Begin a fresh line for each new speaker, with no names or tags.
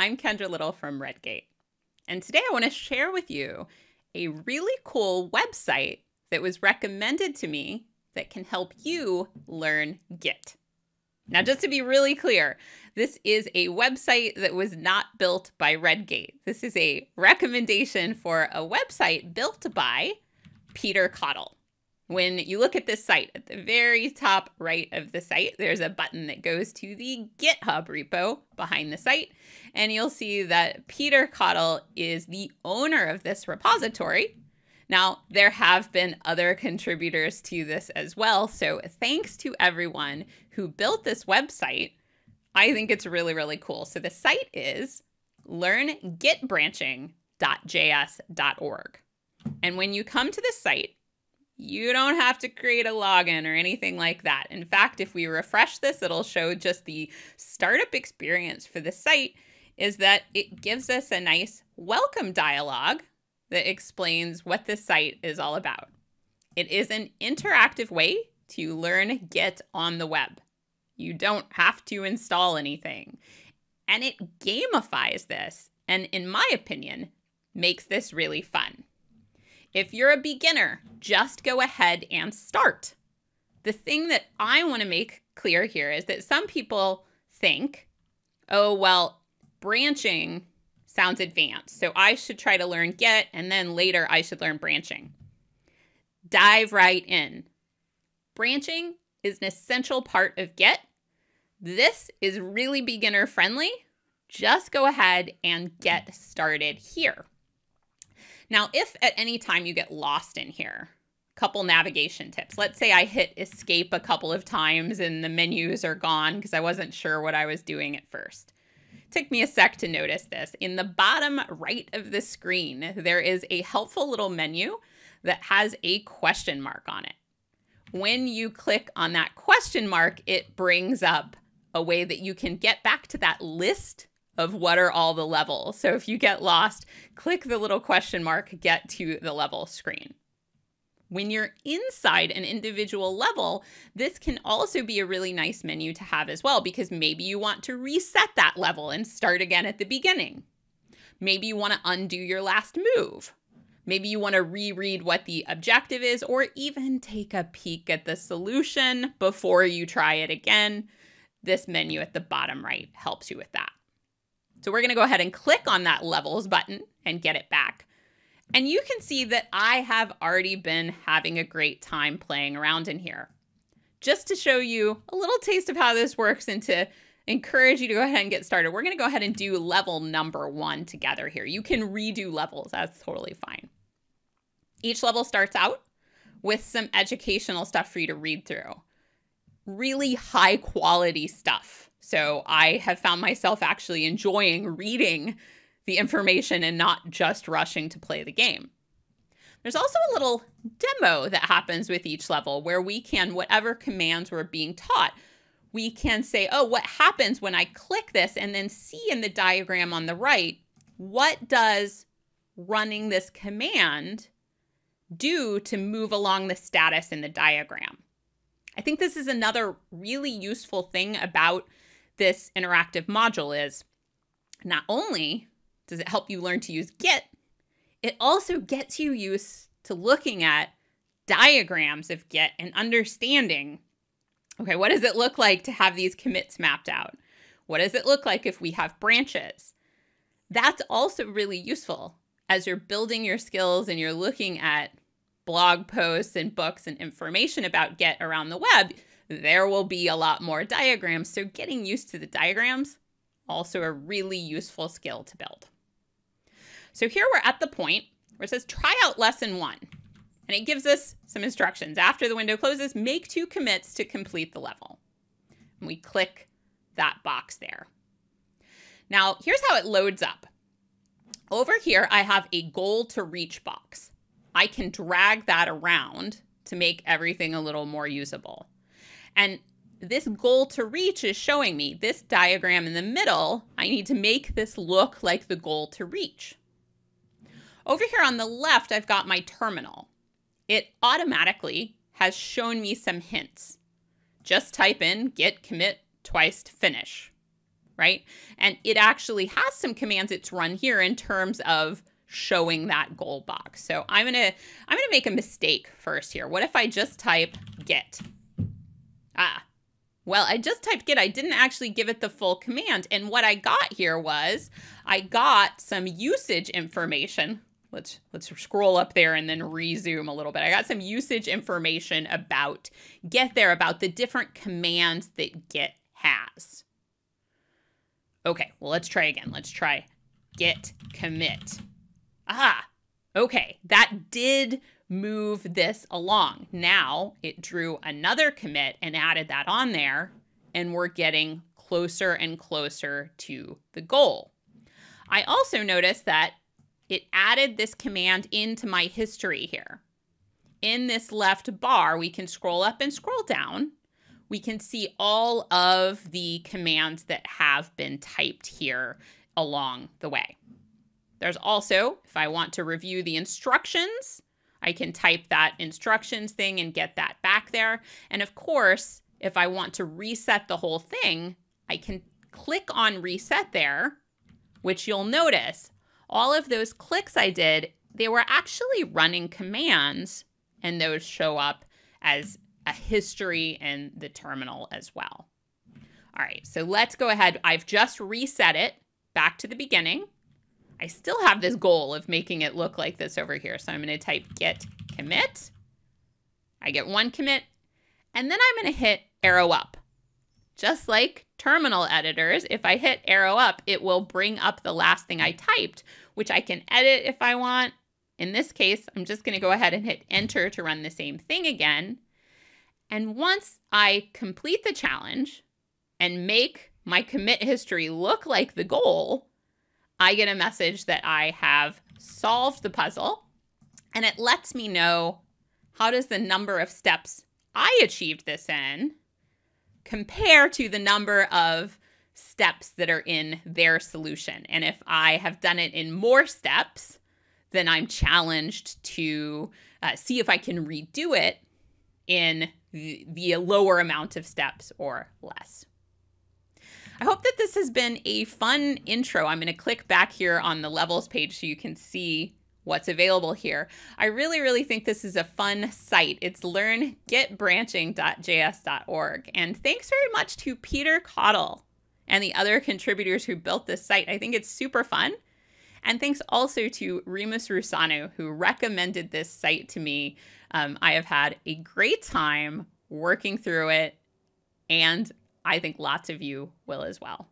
I'm Kendra Little from Redgate. And today I want to share with you a really cool website that was recommended to me that can help you learn Git. Now, just to be really clear, this is a website that was not built by Redgate. This is a recommendation for a website built by Peter Cottle. When you look at this site, at the very top right of the site, there's a button that goes to the GitHub repo behind the site. And you'll see that Peter Cottle is the owner of this repository. Now, there have been other contributors to this as well. So, thanks to everyone who built this website. I think it's really, really cool. So, the site is learngitbranching.js.org. And when you come to the site, you don't have to create a login or anything like that. In fact, if we refresh this, it'll show just the startup experience for the site is that it gives us a nice welcome dialog that explains what the site is all about. It is an interactive way to learn Git on the web. You don't have to install anything. And it gamifies this, and in my opinion, makes this really fun. If you're a beginner, just go ahead and start. The thing that I want to make clear here is that some people think, oh, well, branching sounds advanced. So I should try to learn Git and then later I should learn branching. Dive right in. Branching is an essential part of Git. This is really beginner friendly. Just go ahead and get started here. Now, if at any time you get lost in here, couple navigation tips. Let's say I hit escape a couple of times and the menus are gone because I wasn't sure what I was doing at first. It took me a sec to notice this. In the bottom right of the screen, there is a helpful little menu that has a question mark on it. When you click on that question mark, it brings up a way that you can get back to that list of what are all the levels. So if you get lost, click the little question mark, get to the level screen. When you're inside an individual level, this can also be a really nice menu to have as well, because maybe you want to reset that level and start again at the beginning. Maybe you want to undo your last move. Maybe you want to reread what the objective is, or even take a peek at the solution before you try it again. This menu at the bottom right helps you with that. So we're going to go ahead and click on that levels button and get it back. And you can see that I have already been having a great time playing around in here. Just to show you a little taste of how this works and to encourage you to go ahead and get started, we're going to go ahead and do level number one together here. You can redo levels, that's totally fine. Each level starts out with some educational stuff for you to read through. Really high quality stuff so I have found myself actually enjoying reading the information and not just rushing to play the game. There's also a little demo that happens with each level where we can, whatever commands we're being taught, we can say, oh, what happens when I click this and then see in the diagram on the right, what does running this command do to move along the status in the diagram? I think this is another really useful thing about this interactive module is not only does it help you learn to use Git, it also gets you used to looking at diagrams of Git and understanding okay, what does it look like to have these commits mapped out? What does it look like if we have branches? That's also really useful as you're building your skills and you're looking at blog posts and books and information about Git around the web there will be a lot more diagrams. So getting used to the diagrams, also a really useful skill to build. So here we're at the point where it says try out lesson one. And it gives us some instructions. After the window closes, make two commits to complete the level. And we click that box there. Now, here's how it loads up. Over here, I have a goal to reach box. I can drag that around to make everything a little more usable. And this goal to reach is showing me this diagram in the middle. I need to make this look like the goal to reach. Over here on the left, I've got my terminal. It automatically has shown me some hints. Just type in git commit twice to finish, right? And it actually has some commands it's run here in terms of showing that goal box. So I'm to I'm to make a mistake first here. What if I just type git? Ah. Well, I just typed git. I didn't actually give it the full command. And what I got here was I got some usage information. Let's let's scroll up there and then resume a little bit. I got some usage information about git there about the different commands that git has. Okay, well, let's try again. Let's try git commit. Ah, okay, that did move this along. Now it drew another commit and added that on there, and we're getting closer and closer to the goal. I also noticed that it added this command into my history here. In this left bar, we can scroll up and scroll down. We can see all of the commands that have been typed here along the way. There's also, if I want to review the instructions, I can type that instructions thing and get that back there. And of course, if I want to reset the whole thing, I can click on reset there, which you'll notice all of those clicks I did, they were actually running commands and those show up as a history in the terminal as well. All right, so let's go ahead. I've just reset it back to the beginning. I still have this goal of making it look like this over here. So I'm going to type git commit. I get one commit, and then I'm going to hit arrow up. Just like terminal editors, if I hit arrow up, it will bring up the last thing I typed, which I can edit if I want. In this case, I'm just going to go ahead and hit enter to run the same thing again. And once I complete the challenge and make my commit history look like the goal, I get a message that I have solved the puzzle and it lets me know how does the number of steps I achieved this in compare to the number of steps that are in their solution. And if I have done it in more steps, then I'm challenged to uh, see if I can redo it in the, the lower amount of steps or less. I hope that this has been a fun intro. I'm going to click back here on the levels page so you can see what's available here. I really, really think this is a fun site. It's learngitbranching.js.org. And thanks very much to Peter Cottle and the other contributors who built this site. I think it's super fun. And thanks also to Remus Rusanu, who recommended this site to me. Um, I have had a great time working through it, and I think lots of you will as well.